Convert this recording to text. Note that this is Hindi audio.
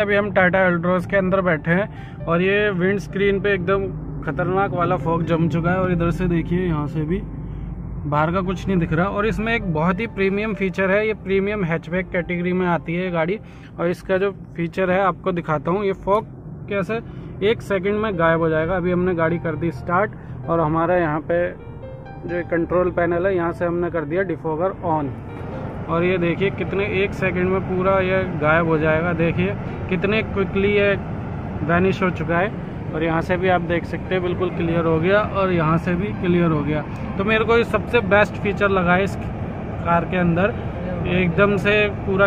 अभी हम टाटा अल्ट्रोज के अंदर बैठे हैं और ये विंड स्क्रीन पे एकदम खतरनाक वाला फॉग जम चुका है और इधर से देखिए यहाँ से भी। बाहर का कुछ नहीं दिख रहा और इसमें एक बहुत ही प्रीमियम फीचर है, ये प्रीमियम हैचबैक कैटेगरी में आती है ये गाड़ी और इसका जो फीचर है आपको दिखाता हूँ, ये फॉग कैसे एक सेकंड में गायब हो जाएगा। अभी हमने गाड़ी कर दी स्टार्ट और हमारा यहाँ पे जो कंट्रोल पैनल है, यहाँ से हमने कर दिया डिफोगर ऑन और ये देखिए कितने, एक सेकंड में पूरा ये गायब हो जाएगा। देखिए कितने क्विकली ये वैनिश हो चुका है। और यहाँ से भी आप देख सकते हैं, बिल्कुल क्लियर हो गया और यहाँ से भी क्लियर हो गया। तो मेरे को ये सबसे बेस्ट फीचर लगा है इस कार के अंदर। एकदम से पूरा